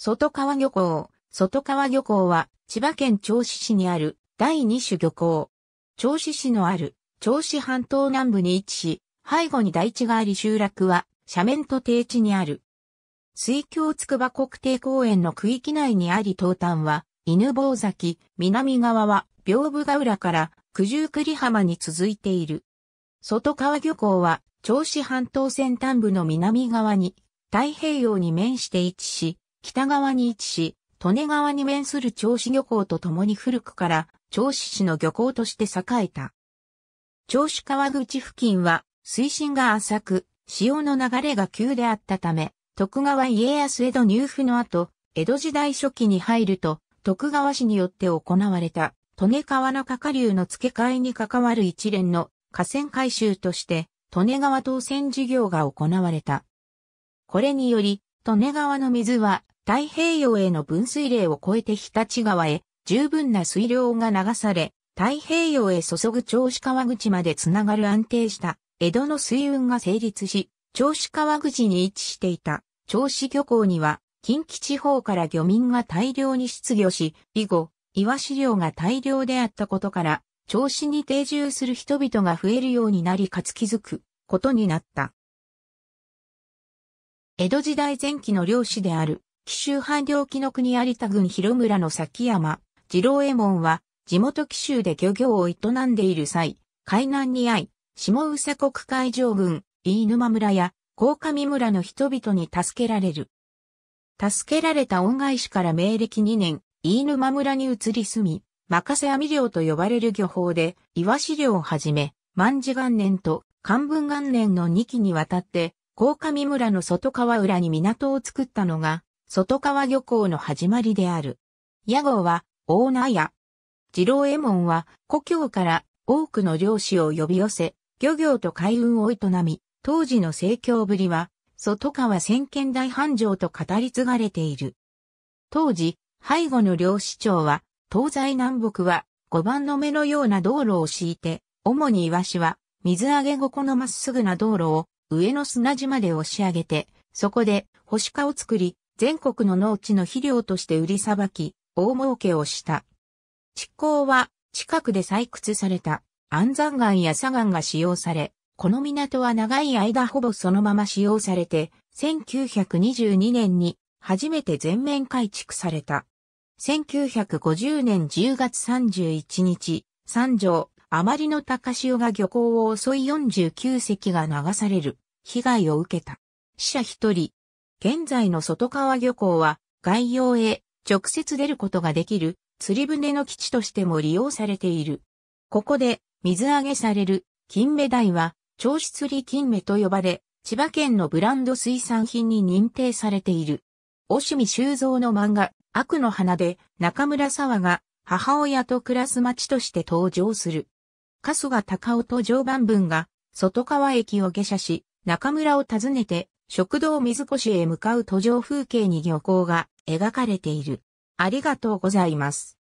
外川漁港。外川漁港は千葉県銚子市にある第二種漁港。銚子市のある銚子半島南部に位置し、背後に大地があり集落は斜面と低地にある。水郷筑波国定公園の区域内にあり東端は犬坊崎、南側は屏風ヶ浦から九十九里浜に続いている。外川漁港は銚子半島先端部の南側に太平洋に面して位置し、北側に位置し、利根川に面する銚子漁港と共に古くから銚子市の漁港として栄えた。銚子川口付近は水深が浅く、潮の流れが急であったため、徳川家康江戸入府の後、江戸時代初期に入ると、徳川氏によって行われた、利根川の下下流の付け替えに関わる一連の河川改修として、利根川当選事業が行われた。これにより、利根川の水は太平洋への分水嶺を越えて日立川へ十分な水量が流され、太平洋へ注ぐ銚子川口までつながる安定した江戸の水運が成立し、銚子川口に位置していた銚子漁港には近畿地方から漁民が大量に出漁し、以後、イワシ漁が大量であったことから、銚子に定住する人々が増えるようになりかつ気づくことになった。江戸時代前期の漁師である、紀州藩領紀の国有田郡広村の崎山、次郎右衛門は、地元紀州で漁業を営んでいる際、海南に会い、下宇佐国海上郡、飯沼村や、高上村の人々に助けられる。助けられた恩返しから明暦2年、飯沼村に移り住み、任せ網漁と呼ばれる漁法で、イワシ漁をはじめ、万事元年と漢文元年の2期にわたって、高上村の外川浦に港を作ったのが、外川漁港の始まりである。屋号は、大名屋。次郎右衛門は、故郷から多くの漁師を呼び寄せ、漁業と海運を営み、当時の盛況ぶりは、外川先見大繁盛と語り継がれている。当時、背後の漁師長は、東西南北は五番の目のような道路を敷いて、主にイワシは、水揚げ後このまっすぐな道路を上の砂地まで押し上げて、そこで星化を作り、全国の農地の肥料として売りさばき、大儲けをした。地溝は近くで採掘された安山岩や砂岩が使用され、この港は長い間ほぼそのまま使用されて、1922年に初めて全面改築された。1950年10月31日、三条、あまりの高潮が漁港を襲い49隻が流される被害を受けた。死者一人。現在の外川漁港は外洋へ直接出ることができる釣り船の基地としても利用されている。ここで水揚げされる金目鯛は銚子釣り金目と呼ばれ、千葉県のブランド水産品に認定されている。押見修造の漫画、悪の花で中村沢が母親と暮らす町として登場する。春日高尾と常磐文が外川駅を下車し、中村を訪ねて食堂水越へ向かう途上風景に漁港が描かれている。ありがとうございます。